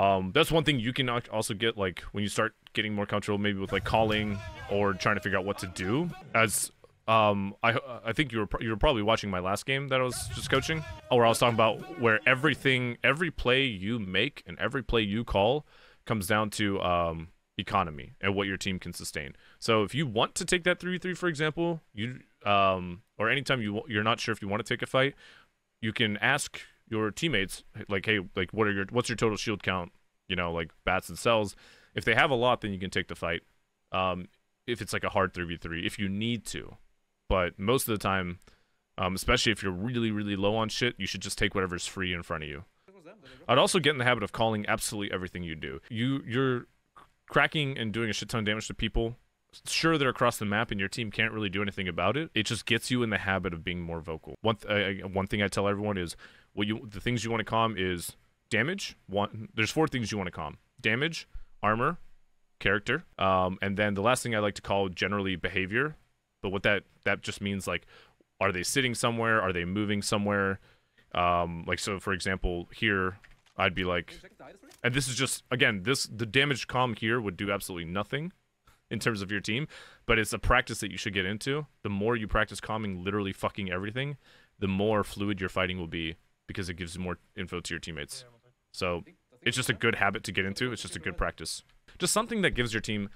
Um, that's one thing you can also get like when you start getting more comfortable, maybe with like calling or trying to figure out what to do. As um, I I think you were you were probably watching my last game that I was just coaching, where I was talking about where everything, every play you make and every play you call comes down to um economy and what your team can sustain. So if you want to take that 3v3 for example, you um or anytime you you're not sure if you want to take a fight, you can ask your teammates like hey like what are your what's your total shield count, you know, like bats and cells. If they have a lot then you can take the fight. Um if it's like a hard 3v3 if you need to. But most of the time um, especially if you're really really low on shit, you should just take whatever's free in front of you. I'd also get in the habit of calling absolutely everything you do. You you're cracking and doing a shit ton of damage to people. Sure, they're across the map, and your team can't really do anything about it. It just gets you in the habit of being more vocal. One th- one thing I tell everyone is, what you the things you want to calm is damage. One, there's four things you want to calm: damage, armor, character, um, and then the last thing I like to call generally behavior. But what that that just means like, are they sitting somewhere? Are they moving somewhere? Um, like so, for example, here I'd be like, and this is just again this the damage calm here would do absolutely nothing in terms of your team, but it's a practice that you should get into. The more you practice calming literally fucking everything, the more fluid your fighting will be because it gives more info to your teammates. So it's just a good habit to get into. It's just a good practice. Just something that gives your team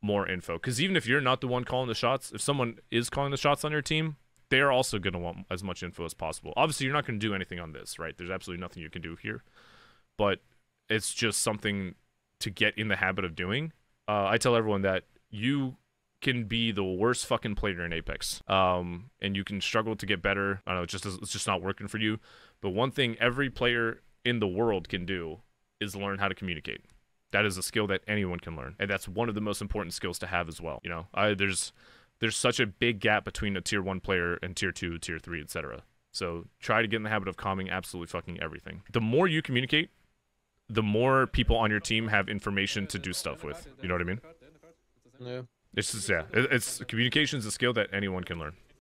more info. Because even if you're not the one calling the shots, if someone is calling the shots on your team, they're also going to want as much info as possible. Obviously, you're not going to do anything on this, right? There's absolutely nothing you can do here. But it's just something to get in the habit of doing. Uh, I tell everyone that you can be the worst fucking player in Apex, um, and you can struggle to get better. I don't know, it's just it's just not working for you. But one thing every player in the world can do is learn how to communicate. That is a skill that anyone can learn, and that's one of the most important skills to have as well. You know, I, there's there's such a big gap between a tier one player and tier two, tier three, etc. So try to get in the habit of calming absolutely fucking everything. The more you communicate, the more people on your team have information to do stuff with. You know what I mean? Yeah. It's just yeah, it's communication is a skill that anyone can learn.